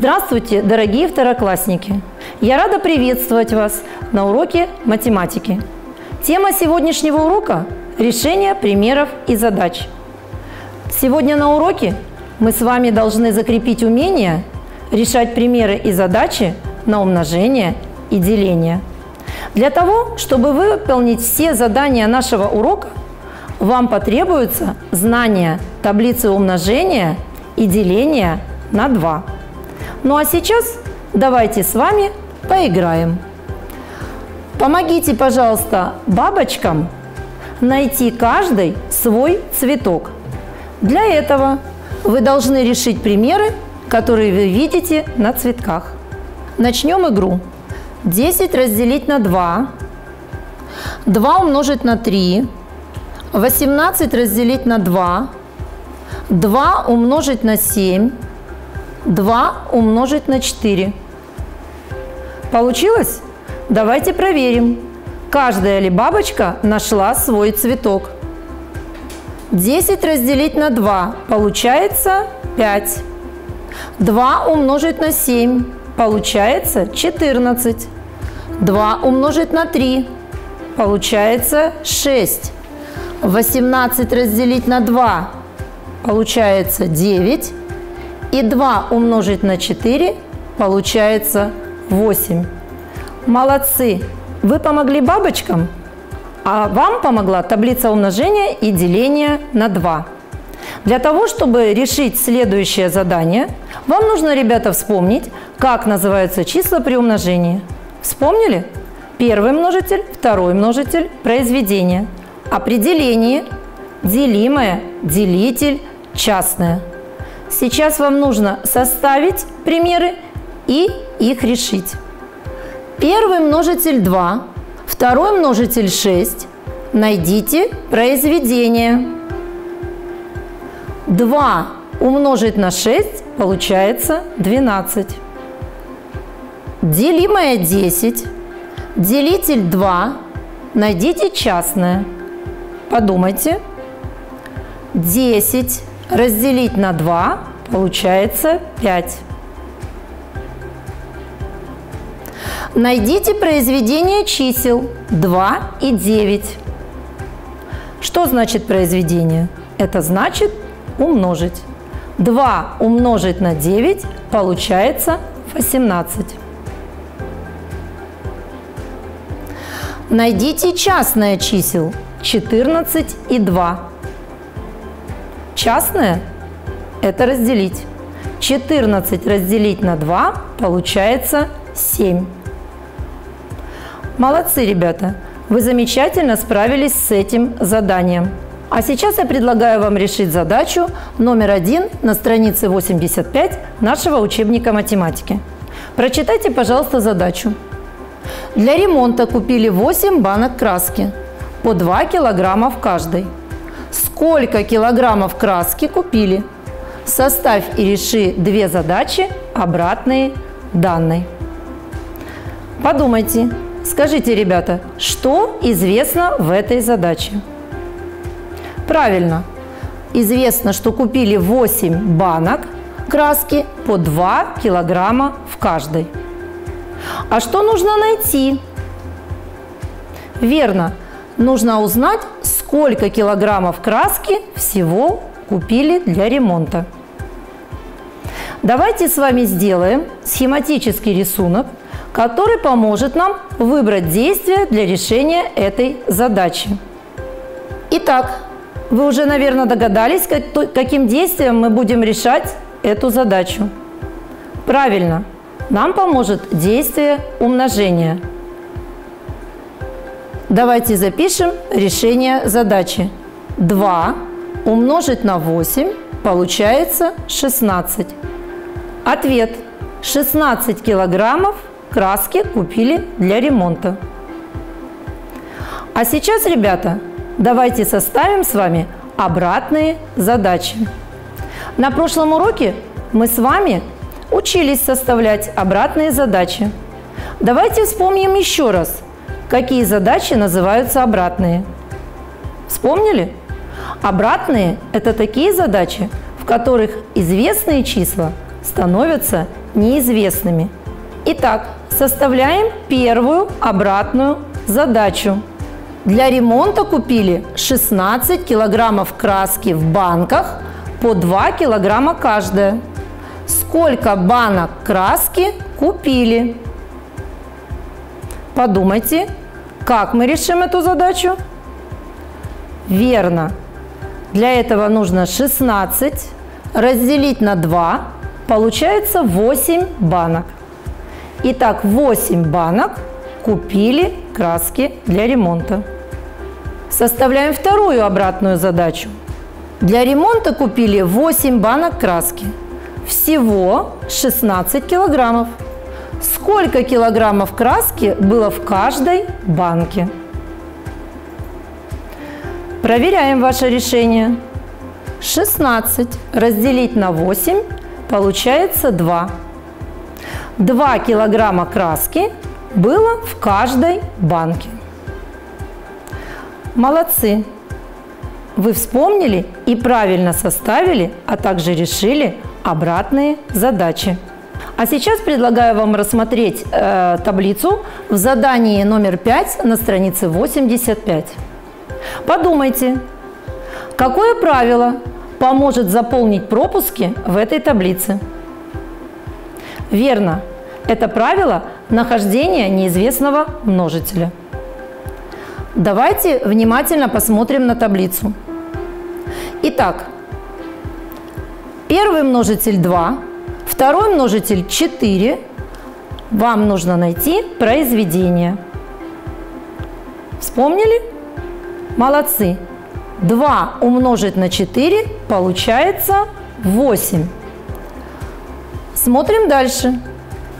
Здравствуйте, дорогие второклассники! Я рада приветствовать вас на уроке математики. Тема сегодняшнего урока – решение примеров и задач. Сегодня на уроке мы с вами должны закрепить умение решать примеры и задачи на умножение и деление. Для того, чтобы выполнить все задания нашего урока, вам потребуется знание таблицы умножения и деления на 2. Ну а сейчас давайте с вами поиграем. Помогите, пожалуйста, бабочкам найти каждый свой цветок. Для этого вы должны решить примеры, которые вы видите на цветках. Начнем игру. 10 разделить на 2, 2 умножить на 3, 18 разделить на 2, 2 умножить на 7, 2 умножить на 4. Получилось? Давайте проверим, каждая ли бабочка нашла свой цветок. 10 разделить на 2 получается 5. 2 умножить на 7 получается 14. 2 умножить на 3 получается 6. 18 разделить на 2 получается 9. И 2 умножить на 4 получается 8. Молодцы! Вы помогли бабочкам, а вам помогла таблица умножения и деления на 2. Для того, чтобы решить следующее задание, вам нужно, ребята, вспомнить, как называются числа при умножении. Вспомнили? Первый множитель, второй множитель, произведение. Определение, делимое, делитель, частное. Сейчас вам нужно составить примеры и их решить. Первый множитель 2, второй множитель 6. Найдите произведение. 2 умножить на 6 получается 12. Делимое 10. Делитель 2. Найдите частное. Подумайте. 10 разделить на 2 получается 5. Найдите произведение чисел 2 и 9. Что значит произведение? Это значит умножить. 2 умножить на 9 получается 18. Найдите частное чисел 14 и 2. Частное – это разделить. 14 разделить на 2 получается 7. Молодцы, ребята! Вы замечательно справились с этим заданием. А сейчас я предлагаю вам решить задачу номер один на странице 85 нашего учебника математики. Прочитайте, пожалуйста, задачу. Для ремонта купили 8 банок краски, по 2 килограмма в каждой. Сколько килограммов краски купили? Составь и реши две задачи, обратные данной. Подумайте, скажите, ребята, что известно в этой задаче? Правильно. Известно, что купили 8 банок краски по 2 килограмма в каждой. А что нужно найти? Верно. Нужно узнать, сколько килограммов краски всего купили для ремонта. Давайте с вами сделаем схематический рисунок, который поможет нам выбрать действия для решения этой задачи. Итак, вы уже, наверное, догадались, каким действием мы будем решать эту задачу. Правильно, нам поможет действие умножения. Давайте запишем решение задачи. 2 умножить на 8 получается 16. Ответ. 16 килограммов краски купили для ремонта. А сейчас, ребята, Давайте составим с вами обратные задачи. На прошлом уроке мы с вами учились составлять обратные задачи. Давайте вспомним еще раз, какие задачи называются обратные. Вспомнили? Обратные – это такие задачи, в которых известные числа становятся неизвестными. Итак, составляем первую обратную задачу. Для ремонта купили 16 килограммов краски в банках по 2 килограмма каждая. Сколько банок краски купили? Подумайте, как мы решим эту задачу? Верно. Для этого нужно 16 разделить на 2, получается 8 банок. Итак, 8 банок купили краски для ремонта. Составляем вторую обратную задачу. Для ремонта купили 8 банок краски. Всего 16 килограммов. Сколько килограммов краски было в каждой банке? Проверяем ваше решение. 16 разделить на 8 получается 2. 2 килограмма краски было в каждой банке. Молодцы! Вы вспомнили и правильно составили, а также решили обратные задачи. А сейчас предлагаю вам рассмотреть э, таблицу в задании номер 5 на странице 85. Подумайте, какое правило поможет заполнить пропуски в этой таблице? Верно, это правило нахождения неизвестного множителя. Давайте внимательно посмотрим на таблицу. Итак, первый множитель 2, второй множитель 4. Вам нужно найти произведение. Вспомнили? Молодцы. 2 умножить на 4 получается 8. Смотрим дальше.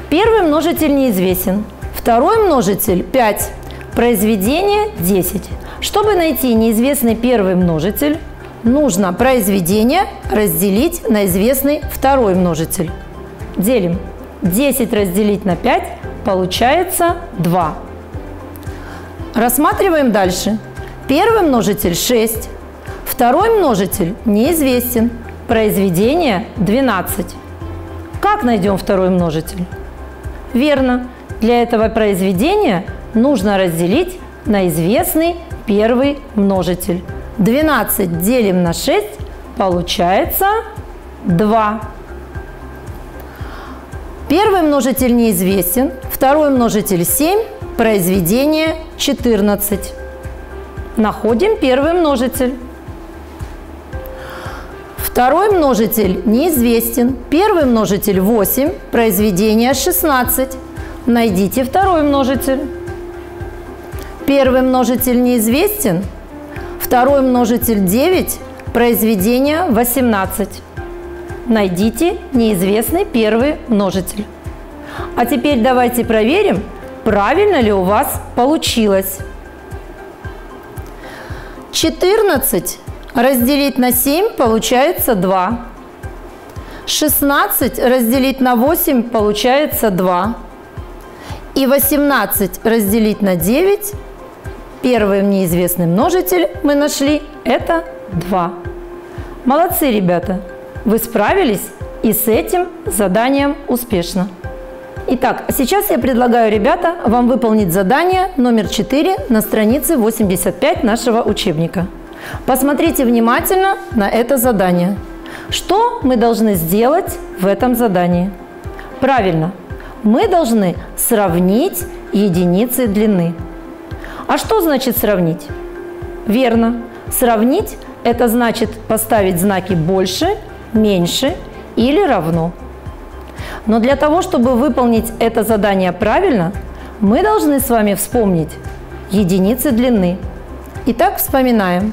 Первый множитель неизвестен. Второй множитель 5. Произведение 10. Чтобы найти неизвестный первый множитель, нужно произведение разделить на известный второй множитель. Делим. 10 разделить на 5 получается 2. Рассматриваем дальше. Первый множитель 6, второй множитель неизвестен. Произведение 12. Как найдем второй множитель? Верно. Для этого произведения нужно разделить на известный первый множитель. 12 делим на 6, получается 2. Первый множитель неизвестен, второй множитель 7, произведение 14. Находим первый множитель. Второй множитель неизвестен. Первый множитель 8, произведение 16. Найдите второй множитель. Первый множитель неизвестен. Второй множитель 9, произведение 18. Найдите неизвестный первый множитель. А теперь давайте проверим, правильно ли у вас получилось. 14 разделить на 7 получается 2. 16 разделить на 8 получается 2. И 18 разделить на 9, первый неизвестный множитель мы нашли, это 2. Молодцы, ребята! Вы справились и с этим заданием успешно. Итак, сейчас я предлагаю, ребята, вам выполнить задание номер 4 на странице 85 нашего учебника. Посмотрите внимательно на это задание. Что мы должны сделать в этом задании? Правильно, мы должны сравнить единицы длины. А что значит сравнить? Верно, сравнить – это значит поставить знаки «больше», «меньше» или «равно». Но для того, чтобы выполнить это задание правильно, мы должны с вами вспомнить единицы длины. Итак, вспоминаем.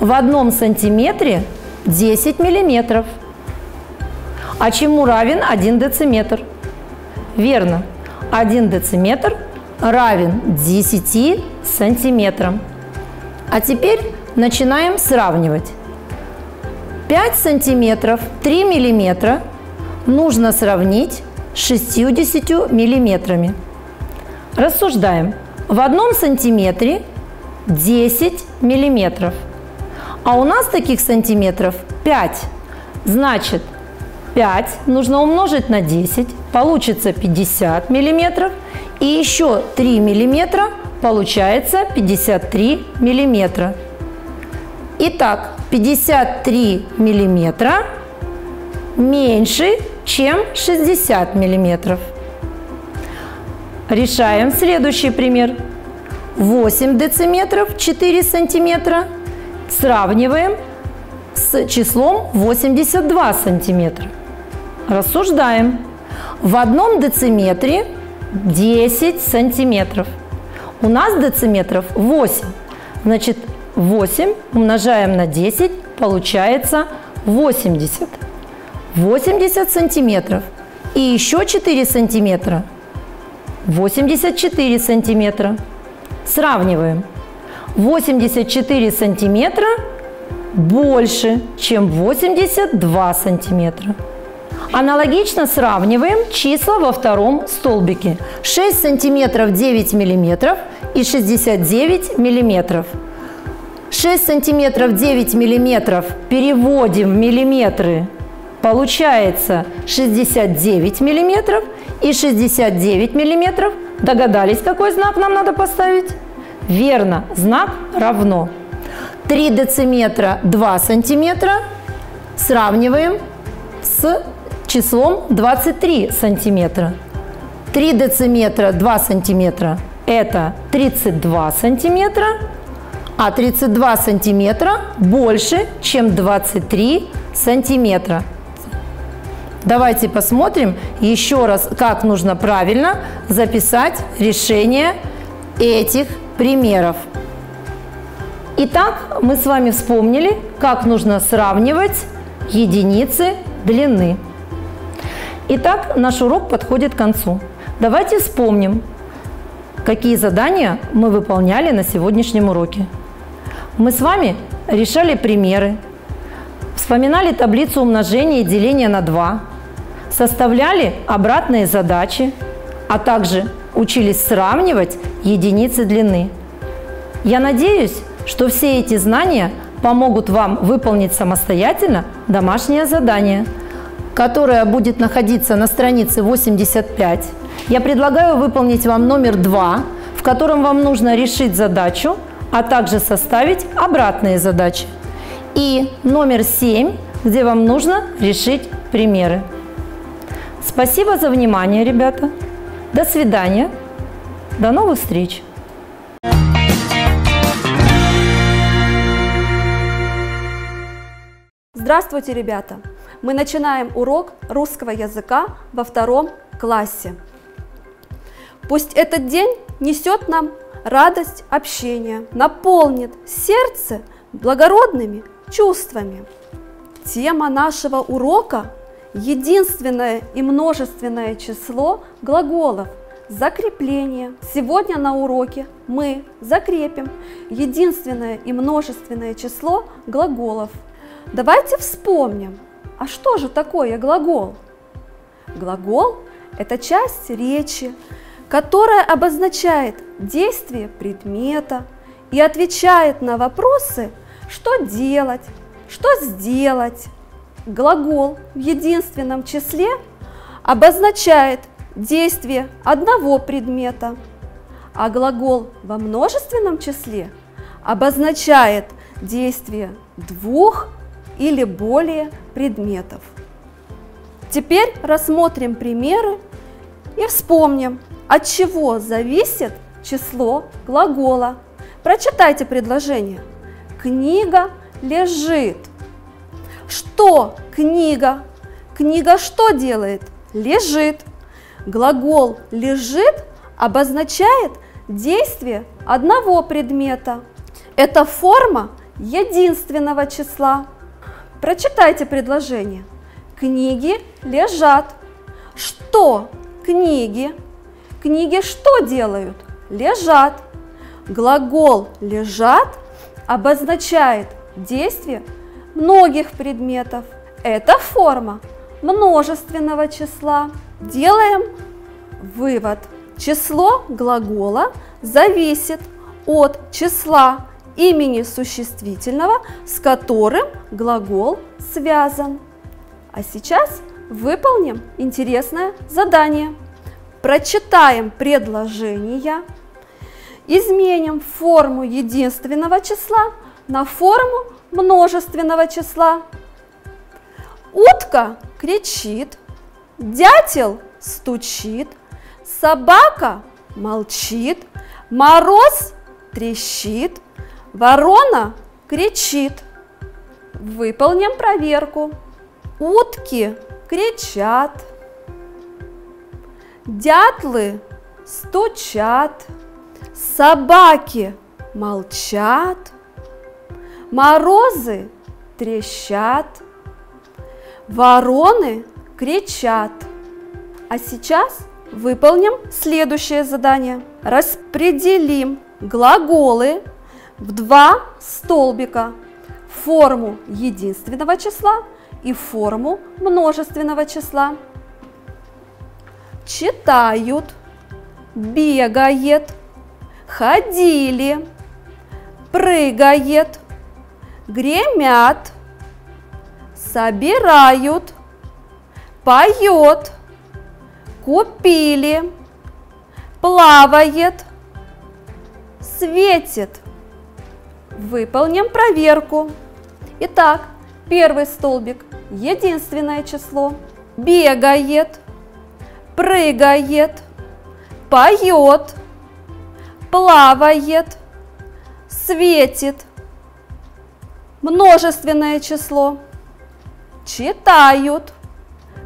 В одном сантиметре 10 миллиметров. А чему равен 1 дециметр? Верно. 1 дециметр равен 10 сантиметрам. А теперь начинаем сравнивать. 5 сантиметров 3 миллиметра нужно сравнить с 60 миллиметрами. Рассуждаем. В одном сантиметре 10 миллиметров. А у нас таких сантиметров 5. Значит, 5 нужно умножить на 10, получится 50 миллиметров. И еще 3 миллиметра, получается 53 миллиметра. Итак, 53 миллиметра меньше, чем 60 миллиметров. Решаем следующий пример. 8 дециметров 4 сантиметра сравниваем с числом 82 сантиметра. Рассуждаем. В одном дециметре 10 сантиметров. У нас дециметров 8. Значит, 8 умножаем на 10, получается 80. 80 сантиметров. И еще 4 сантиметра – 84 сантиметра. Сравниваем. 84 сантиметра больше, чем 82 сантиметра. Аналогично сравниваем числа во втором столбике. 6 сантиметров 9 миллиметров и 69 миллиметров. 6 сантиметров 9 миллиметров переводим в миллиметры. Получается 69 миллиметров и 69 миллиметров. Догадались, какой знак нам надо поставить? Верно, знак равно. 3 дециметра 2 сантиметра сравниваем с числом 23 сантиметра. 3 дециметра 2 сантиметра это 32 сантиметра, а 32 сантиметра больше, чем 23 сантиметра. Давайте посмотрим еще раз, как нужно правильно записать решение этих примеров. Итак, мы с вами вспомнили, как нужно сравнивать единицы длины. Итак, наш урок подходит к концу. Давайте вспомним, какие задания мы выполняли на сегодняшнем уроке. Мы с вами решали примеры, вспоминали таблицу умножения и деления на 2, составляли обратные задачи, а также учились сравнивать единицы длины. Я надеюсь, что все эти знания помогут вам выполнить самостоятельно домашнее задание, которое будет находиться на странице 85. Я предлагаю выполнить вам номер 2, в котором вам нужно решить задачу, а также составить обратные задачи. И номер 7, где вам нужно решить примеры. Спасибо за внимание, ребята. До свидания. До новых встреч. Здравствуйте, ребята! Мы начинаем урок русского языка во втором классе. Пусть этот день несет нам радость общения, наполнит сердце благородными чувствами. Тема нашего урока единственное и множественное число глаголов закрепление. Сегодня на уроке мы закрепим единственное и множественное число глаголов. Давайте вспомним, а что же такое глагол? Глагол – это часть речи, которая обозначает действие предмета и отвечает на вопросы, что делать, что сделать, глагол в единственном числе обозначает действие одного предмета, а глагол во множественном числе обозначает действие двух или более предметов. Теперь рассмотрим примеры и вспомним, от чего зависит число глагола. Прочитайте предложение. Книга лежит. Что книга? Книга что делает? Лежит. Глагол лежит обозначает действие одного предмета. Это форма единственного числа. Прочитайте предложение. Книги лежат. Что книги? Книги что делают? Лежат. Глагол лежат обозначает действие многих предметов. Это форма множественного числа. Делаем вывод. Число глагола зависит от числа имени существительного, с которым глагол связан. А сейчас выполним интересное задание. Прочитаем предложения, изменим форму единственного числа на форму множественного числа. Утка кричит, дятел стучит, собака молчит, мороз трещит, ворона кричит. Выполним проверку. Утки кричат, дятлы стучат, собаки молчат, морозы трещат, вороны кричат. А сейчас выполним следующее задание. Распределим глаголы в два столбика. Форму единственного числа и форму множественного числа. Читают, бегает, ходили, прыгает, гремят, собирают, поет, купили, плавает, светит. Выполним проверку. Итак, первый столбик – единственное число. Бегает, прыгает, поет, плавает, светит. Множественное число. Читают,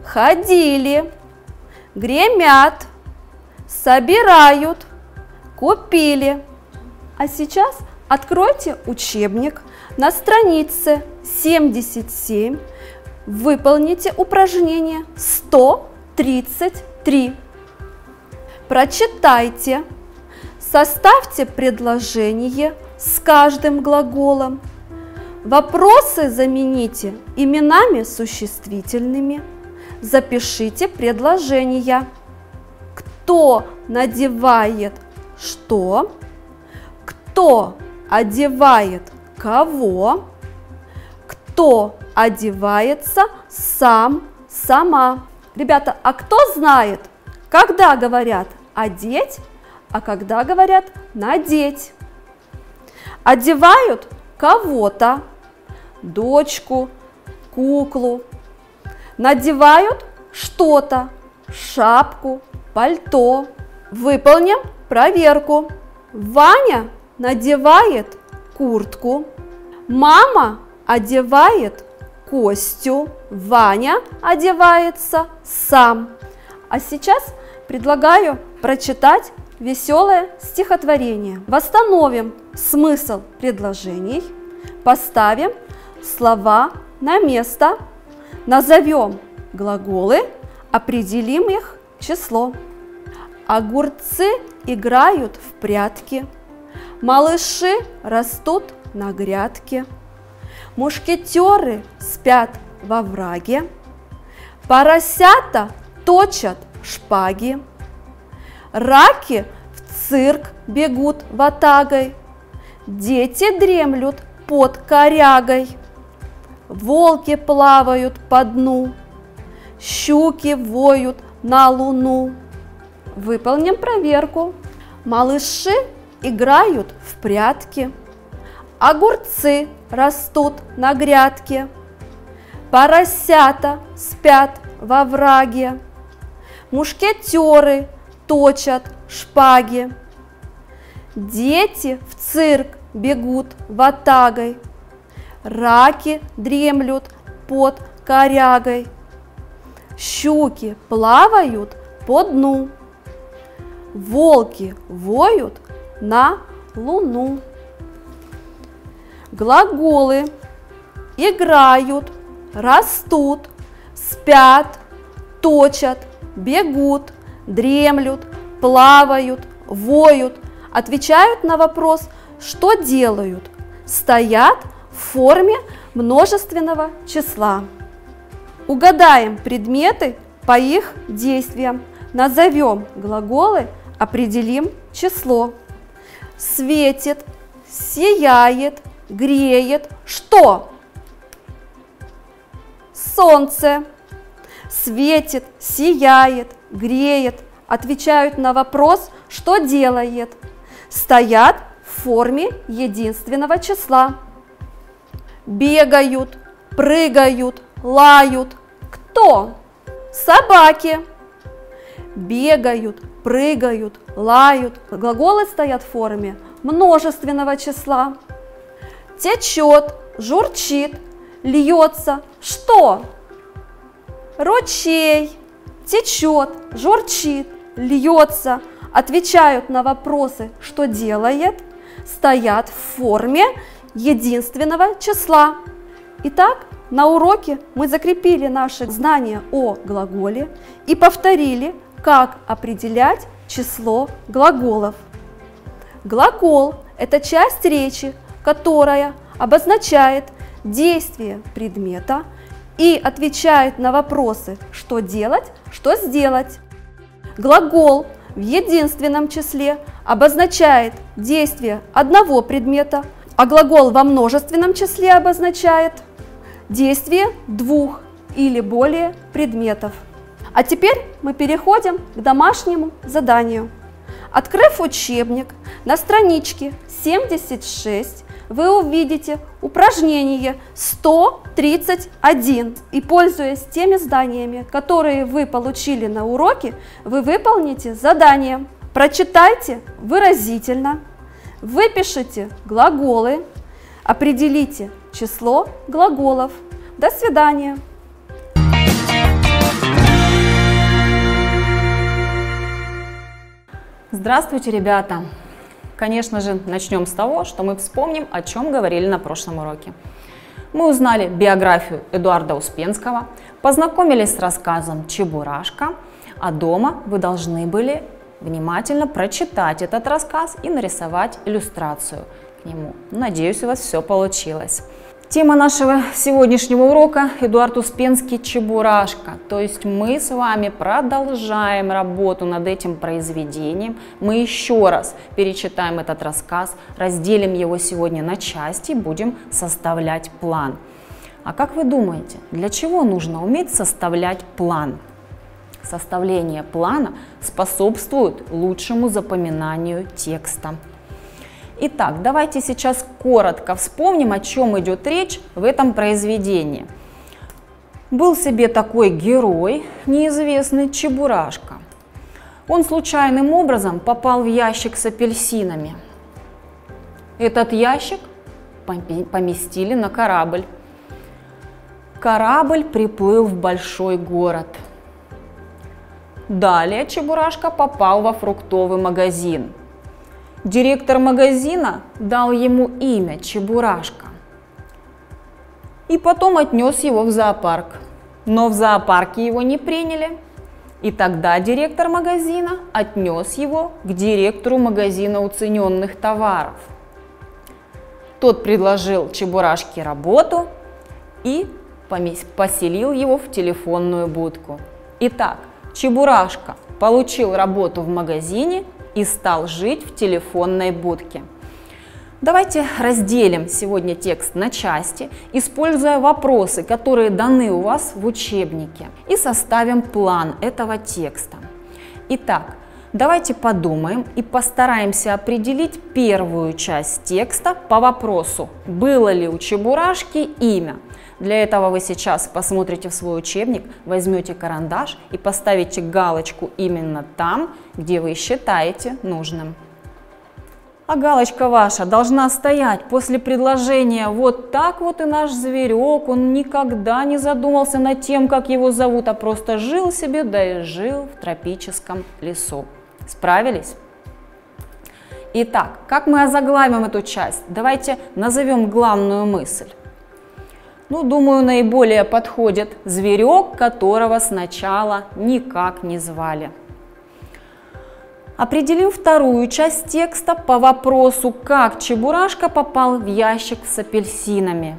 ходили, гремят, собирают, купили. А сейчас откройте учебник на странице 77. Выполните упражнение 133. Прочитайте, составьте предложение с каждым глаголом. Вопросы замените именами существительными. Запишите предложения. Кто надевает что? Кто одевает кого? Кто одевается сам, сама? Ребята, а кто знает, когда говорят одеть, а когда говорят надеть? Одевают кого-то, дочку, куклу. Надевают что-то, шапку, пальто. Выполним проверку. Ваня надевает куртку. Мама одевает Костю. Ваня одевается сам. А сейчас предлагаю прочитать веселое стихотворение. Восстановим смысл предложений, поставим слова на место, назовем глаголы, определим их число. Огурцы играют в прятки, малыши растут на грядке, мушкетеры спят во враге, поросята точат шпаги, раки в цирк бегут ватагой, дети дремлют под корягой, волки плавают по дну, щуки воют на луну. Выполним проверку. Малыши играют в прятки, огурцы растут на грядке, поросята спят во враге, мушкетеры точат шпаги, дети в цирк бегут ватагой, раки дремлют под корягой, щуки плавают по дну, волки воют на луну. Глаголы играют, растут, спят, точат, бегут, дремлют, плавают, воют, отвечают на вопрос, что делают, стоят в форме множественного числа. Угадаем предметы по их действиям. Назовем глаголы, определим число светит, сияет, греет. Что? Солнце. светит, сияет, греет, отвечают на вопрос, что делает, стоят в форме единственного числа. Бегают, прыгают, лают. Кто? Собаки. Бегают, прыгают, лают. Глаголы стоят в форме множественного числа. Течет, журчит, льется. Что? Ручей. Течет, журчит, льется. Отвечают на вопросы, что делает, стоят в форме единственного числа. Итак, на уроке мы закрепили наши знания о глаголе и повторили, как определять число глаголов. Глагол – это часть речи, которая обозначает действие предмета и отвечает на вопросы, что делать, что сделать. Глагол в единственном числе обозначает действие одного предмета, а глагол во множественном числе обозначает действие двух или более предметов. А теперь мы переходим к домашнему заданию. Открыв учебник на страничке 76, вы увидите упражнение 131. И пользуясь теми зданиями, которые вы получили на уроке, вы выполните задание. Прочитайте выразительно, выпишите глаголы, определите число глаголов. До свидания! Здравствуйте, ребята! Конечно же, начнем с того, что мы вспомним, о чем говорили на прошлом уроке. Мы узнали биографию Эдуарда Успенского, познакомились с рассказом «Чебурашка», а дома вы должны были внимательно прочитать этот рассказ и нарисовать иллюстрацию к нему. Надеюсь, у вас все получилось. Тема нашего сегодняшнего урока – Эдуард Успенский «Чебурашка». То есть мы с вами продолжаем работу над этим произведением. Мы еще раз перечитаем этот рассказ, разделим его сегодня на части и будем составлять план. А как вы думаете, для чего нужно уметь составлять план? Составление плана способствует лучшему запоминанию текста. Итак, давайте сейчас коротко вспомним, о чем идет речь в этом произведении. Был себе такой герой, неизвестный Чебурашка. Он случайным образом попал в ящик с апельсинами. Этот ящик поместили на корабль. Корабль приплыл в большой город. Далее Чебурашка попал во фруктовый магазин – Директор магазина дал ему имя Чебурашка и потом отнес его в зоопарк. Но в зоопарке его не приняли. И тогда директор магазина отнес его к директору магазина уцененных товаров. Тот предложил Чебурашке работу и поселил его в телефонную будку. Итак, Чебурашка получил работу в магазине и стал жить в телефонной будке. Давайте разделим сегодня текст на части, используя вопросы, которые даны у вас в учебнике, и составим план этого текста. Итак, давайте подумаем и постараемся определить первую часть текста по вопросу, было ли у Чебурашки имя – для этого вы сейчас посмотрите в свой учебник, возьмете карандаш и поставите галочку именно там, где вы считаете нужным. А галочка ваша должна стоять после предложения «Вот так вот и наш зверек, он никогда не задумался над тем, как его зовут, а просто жил себе, да и жил в тропическом лесу». Справились? Итак, как мы озаглавим эту часть? Давайте назовем главную мысль. Ну, думаю, наиболее подходит зверек, которого сначала никак не звали. Определим вторую часть текста по вопросу, как Чебурашка попал в ящик с апельсинами.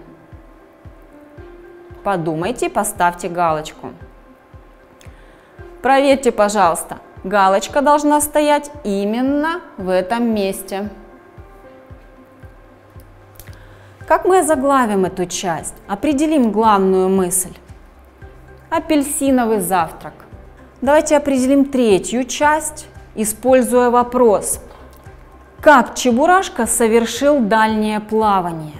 Подумайте, поставьте галочку. Проверьте, пожалуйста, галочка должна стоять именно в этом месте. Как мы заглавим эту часть? Определим главную мысль. Апельсиновый завтрак. Давайте определим третью часть, используя вопрос. Как Чебурашка совершил дальнее плавание?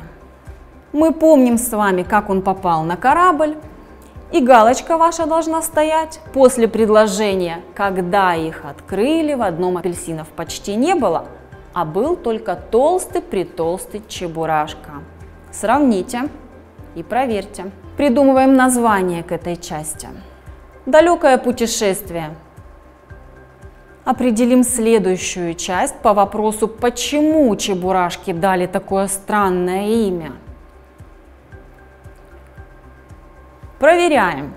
Мы помним с вами, как он попал на корабль, и галочка ваша должна стоять после предложения, когда их открыли, в одном апельсинов почти не было, а был только толстый-притолстый чебурашка. Сравните и проверьте. Придумываем название к этой части. Далекое путешествие. Определим следующую часть по вопросу, почему чебурашке дали такое странное имя. Проверяем.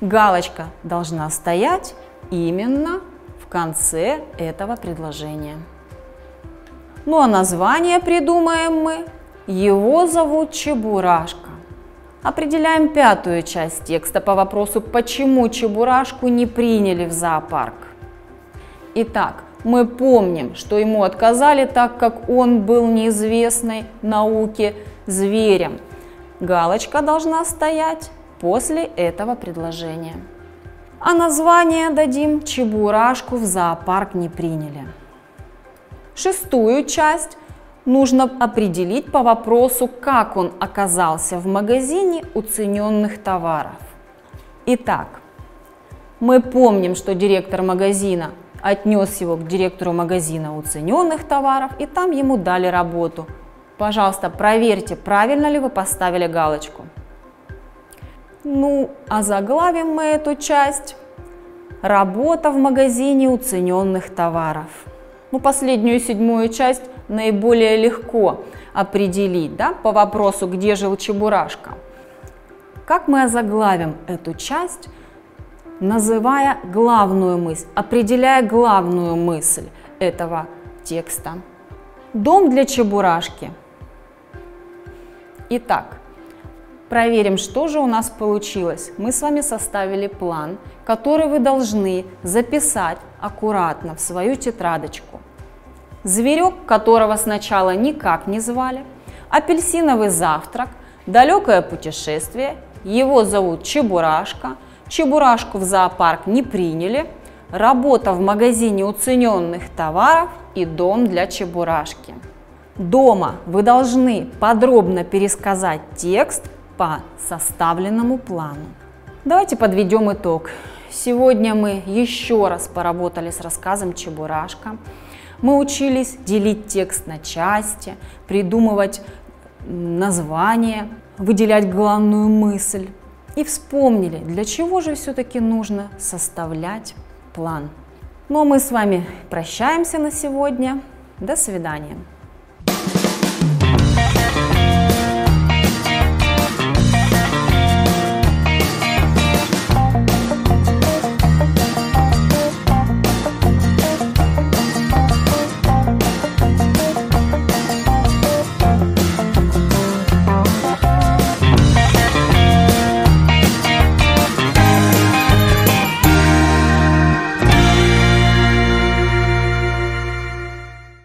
Галочка должна стоять именно в конце этого предложения. Ну а название придумаем мы. Его зовут Чебурашка. Определяем пятую часть текста по вопросу, почему Чебурашку не приняли в зоопарк. Итак, мы помним, что ему отказали, так как он был неизвестной науке зверем – Галочка должна стоять после этого предложения. А название дадим «Чебурашку в зоопарк не приняли». Шестую часть нужно определить по вопросу, как он оказался в магазине уцененных товаров. Итак, мы помним, что директор магазина отнес его к директору магазина уцененных товаров, и там ему дали работу – Пожалуйста, проверьте, правильно ли вы поставили галочку. Ну, а заглавим мы эту часть «Работа в магазине уцененных товаров». Ну, последнюю седьмую часть наиболее легко определить, да, по вопросу, где жил Чебурашка. Как мы озаглавим эту часть, называя главную мысль, определяя главную мысль этого текста? Дом для Чебурашки – Итак, проверим, что же у нас получилось. Мы с вами составили план, который вы должны записать аккуратно в свою тетрадочку. Зверек, которого сначала никак не звали, апельсиновый завтрак, далекое путешествие, его зовут Чебурашка, Чебурашку в зоопарк не приняли, работа в магазине уцененных товаров и дом для Чебурашки. Дома вы должны подробно пересказать текст по составленному плану. Давайте подведем итог. Сегодня мы еще раз поработали с рассказом Чебурашка. Мы учились делить текст на части, придумывать название, выделять главную мысль. И вспомнили, для чего же все-таки нужно составлять план. Ну а мы с вами прощаемся на сегодня. До свидания.